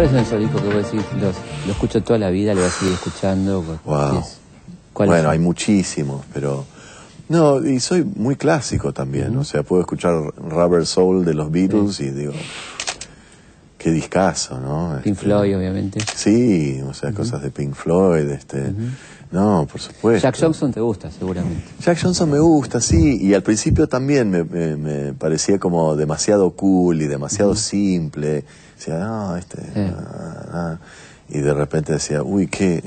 ¿Cuáles son esos discos que vos decís? Los, lo escucho toda la vida, lo voy a seguir escuchando. Wow. Es- ¿cuáles Bueno, son? hay muchísimos, pero... No, y soy muy clásico también, o sea, puedo escuchar Rubber Soul de los Beatles y digo, qué discazo, ¿no? Pink Este, Floyd, obviamente. Sí, o sea, cosas de Pink Floyd, este... No, por supuesto. Jack Johnson te gusta, seguramente. Jack Johnson me gusta, sí, y al principio también me, me- me parecía como demasiado cool y demasiado simple. Decía, no, este... ah, ah", y de repente decía, uy, qué...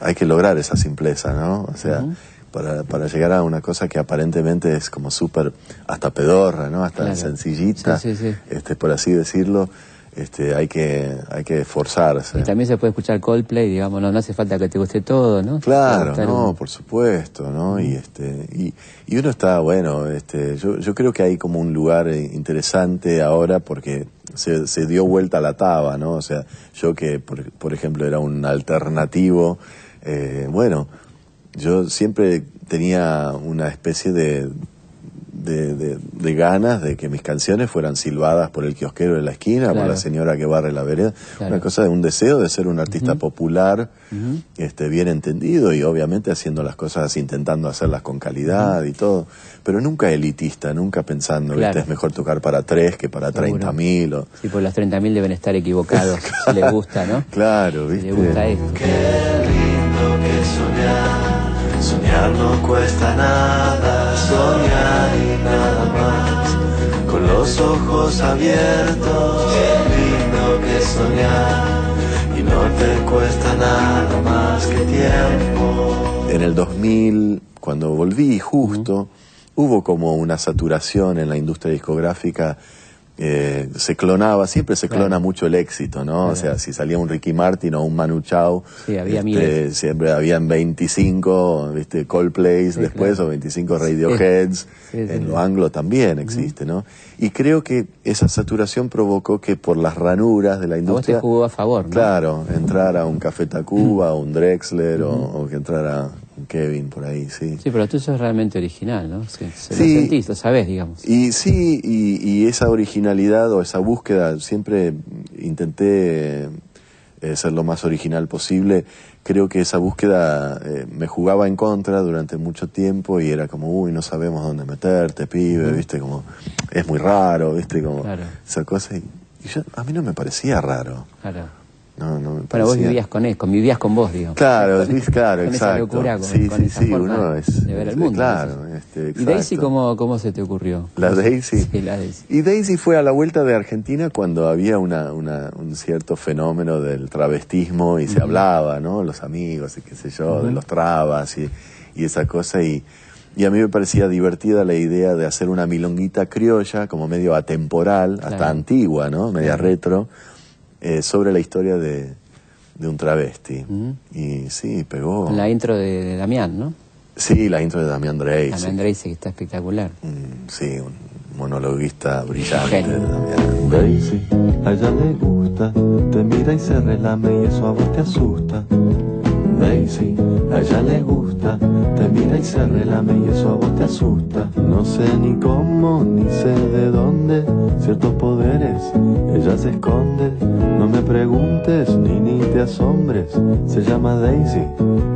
Hay que lograr esa simpleza, ¿no? O sea, para, para llegar a una cosa que aparentemente es como súper, hasta pedorra, ¿no? Hasta Claro. sencillita, Sí, sí, sí. Este, por así decirlo, este, hay que, hay que esforzarse. Y también se puede escuchar Coldplay, digamos, no, no hace falta que te guste todo, ¿no? Claro, no, un- por supuesto, ¿no? Y este y, y uno está, bueno, este yo, yo creo que hay como un lugar interesante ahora porque se, se dio vuelta la taba, ¿no? O sea, yo que, por, por ejemplo, era un alternativo, eh, bueno, yo siempre tenía una especie de, de, de- de ganas de que mis canciones fueran silbadas por el kiosquero de la esquina, por la señora que barre la vereda. Claro. Una cosa de un deseo de ser un artista popular, este, bien entendido y obviamente haciendo las cosas, intentando hacerlas con calidad y todo, pero nunca elitista, nunca pensando, Claro. ¿viste? es mejor tocar para tres que para. 30 mil. O... Sí, por los 30.000 deben estar equivocados, si les gusta, ¿no? Claro, Si ¿viste? les gusta esto. Qué lindo que soñar, soñar no cuesta nada, soñar y nada más, con los ojos abiertos. Qué lindo que soñar, y no te cuesta nada más que tiempo. en el 2000, cuando volví justo, hubo como una saturación en la industria discográfica. Eh, se clonaba, siempre se clona Claro. mucho el éxito, ¿no? O sea, si salía un Ricky Martin o un Manu Chao, Sí, había este, siempre habían 25, ¿viste? Coldplays Sí, después claro. o 25 Radioheads. Sí, en lo anglo también existe, ¿no? Y creo que esa saturación provocó que por las ranuras de la A vos te industria jugó a favor, ¿no? Claro, entrar a un Café Tacuba, o un Drexler, o, o que entrara Kevin por ahí, sí. Sí, pero tú sos realmente original, ¿no? Se Sí. lo sentís, lo sabés, digamos. Y sí, y, y esa originalidad o esa búsqueda, siempre intenté eh, ser lo más original posible. Creo que esa búsqueda eh, me jugaba en contra durante mucho tiempo y era como, uy, no sabemos dónde meterte, pibe, viste, como, es muy raro, viste, como Claro. esa cosa. Y, y yo, a mí no me parecía raro. Claro. No, no me Bueno, vos vivías con él, convivías con vos, digamos. Claro, Con- claro, con exacto. esa locura, con, sí, con sí, esa sí, forma uno es, de ver el es- mundo. Claro, este, ¿Y Daisy cómo, cómo se te ocurrió? La Daisy. Sí, la Daisy. Y Daisy fue a la vuelta de Argentina cuando había una, una- un cierto fenómeno del travestismo y se hablaba, ¿no? Los amigos y qué sé yo, de los trabas y, y esa cosa. Y, y a mí me parecía divertida la idea de hacer una milonguita criolla, como medio atemporal, hasta antigua, ¿no? Media retro, eh, sobre la historia de, de un travesti. Y sí, pegó. La intro de, de Damián, ¿no? Sí, la intro de Damián Drey. sí. Damián Dreise, que está espectacular. Mm, sí, un monologuista brillante. Genio. Damián. Daisy, a ella le gusta, te mira y se relame y eso a vos te asusta. A ella le gusta, te mira y se relame y eso a vos te asusta. No sé ni cómo, ni sé de dónde, ciertos poderes, ella se esconde. No me preguntes ni ni te asombres, se llama Daisy,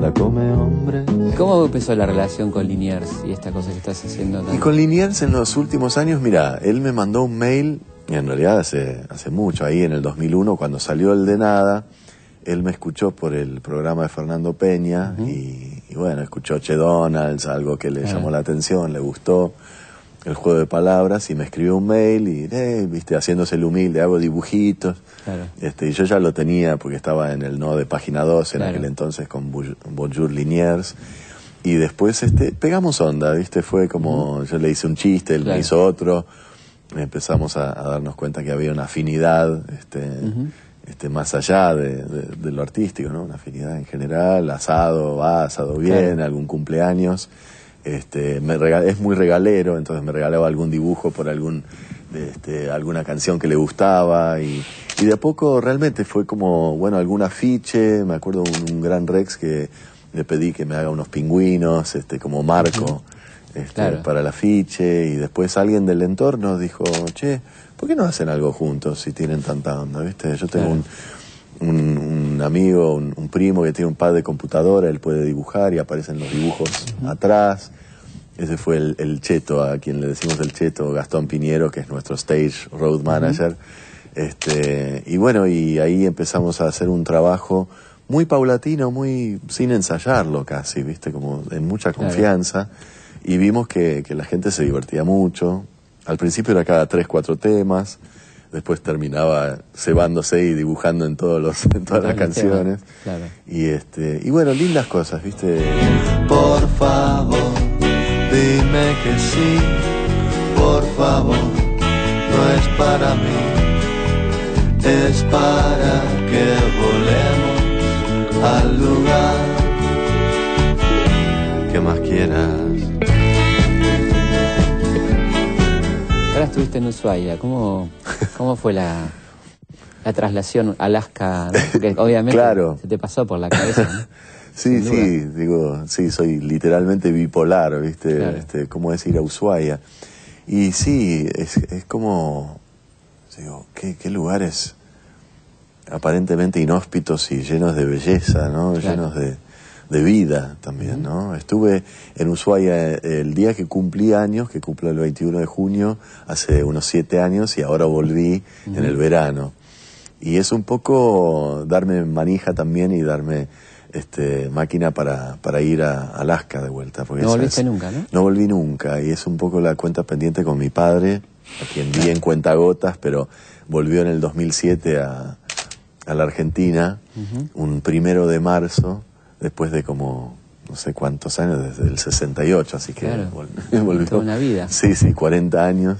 la come hombre. ¿Cómo empezó la relación con Liniers y esta cosa que estás haciendo? tan- Y con Liniers en los últimos años, mira, él me mandó un mail, y en realidad hace, hace mucho, ahí en el 2001, cuando salió el de nada, él me escuchó por el programa de Fernando Peña y, y bueno, escuchó Che Donalds, algo que le Ah. llamó la atención, le gustó el juego de palabras y me escribió un mail y, eh, viste, haciéndose el humilde, hago dibujitos. Claro. Este, y yo ya lo tenía porque estaba en el no de página 2 en Claro. aquel entonces con Bonjour Liniers. Y después este, pegamos onda, ¿viste? Fue como, yo le hice un chiste, él Claro. me hizo otro. Empezamos a, a darnos cuenta que había una afinidad, este, este, más allá de, de- de lo artístico, ¿no? Una afinidad en general, asado, va, asado bien, Claro. algún cumpleaños. Este, me es muy regalero, entonces me regalaba algún dibujo por algún, este, alguna canción que le gustaba y, y de a poco realmente fue como, bueno, algún afiche, me acuerdo un, un gran Rex que le pedí que me haga unos pingüinos, este, como marco, este, para el afiche y después alguien del entorno dijo, che, ¿por qué no hacen algo juntos si tienen tanta onda? ¿Viste? Yo tengo un, un, amigo, un, primo que tiene un pad de computadora, él puede dibujar y aparecen los dibujos atrás. Ese fue el, Cheto, a quien le decimos el Cheto, Gastón Piñero, que es nuestro stage road manager. este, y bueno, y ahí empezamos a hacer un trabajo muy paulatino, muy sin ensayarlo casi, viste, como en mucha confianza. Y vimos que, que la gente se divertía mucho. Al principio era cada tres, cuatro temas después terminaba cebándose y dibujando en todos los en todas las canciones. y este y bueno lindas cosas viste por favor dime que sí. Por favor no es para mí. Es para que volemos al lugar que más quieras ahora estuviste en Ushuaia cómo ¿Cómo fue la, la traslación Alaska? Porque obviamente se te pasó por la cabeza. sí, sí, digo, sí, soy literalmente bipolar, ¿viste? Este, ¿Cómo es ir a Ushuaia? Y sí, es, es como, digo, ¿qué, qué lugares aparentemente inhóspitos y llenos de belleza, ¿no? Llenos de, de vida también, ¿no? Estuve en Ushuaia el día que cumplí años, que cumplo el 21 de junio, hace unos siete años, y ahora volví en el verano. Y es un poco darme manija también y darme este, máquina para, para ir a Alaska de vuelta. Porque no volviste nunca, ¿no? No volví nunca, y es un poco la cuenta pendiente con mi padre, a quien vi en cuentagotas, pero volvió en el 2007 a, a la Argentina, un primero de marzo, después de como no sé cuántos años, desde el 68, así que volvió. Toda una vida. Sí, sí, 40 años.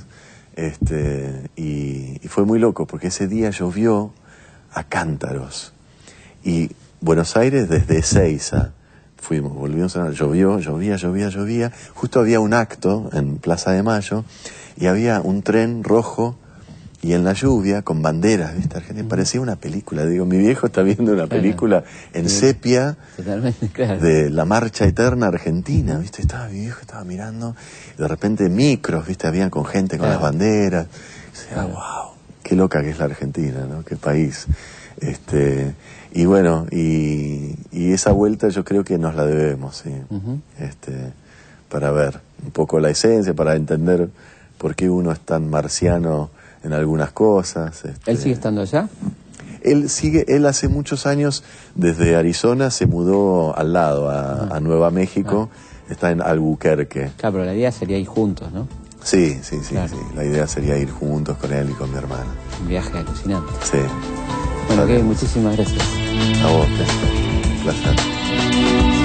Este, y, fue muy loco porque ese día llovió a cántaros. Y Buenos Aires desde Ezeiza fuimos, volvimos a llovió, llovía, llovía, llovía. Justo había un acto en Plaza de Mayo y había un tren rojo y en la lluvia, con banderas, ¿viste? Argentina, parecía una película. Digo, mi viejo está viendo una película en sepia de la marcha eterna argentina, ¿viste? Estaba mi viejo, estaba mirando, y de repente micros, ¿viste? Habían con gente con las banderas. Y decía, wow, qué loca que es la Argentina, ¿no? Qué país. Este, y bueno, y, y esa vuelta yo creo que nos la debemos, sí. este, para ver un poco la esencia, para entender por qué uno es tan marciano en algunas cosas. Este, ¿Él sigue estando allá? Él sigue, él hace muchos años desde Arizona se mudó al lado, a, Nueva México, ah. está en Albuquerque. Claro, pero la idea sería ir juntos, ¿no? Sí, sí, sí, sí. La idea sería ir juntos con él y con mi hermana. Un viaje alucinante. Sí. Bueno, Kevin, muchísimas gracias. A vos, Un placer.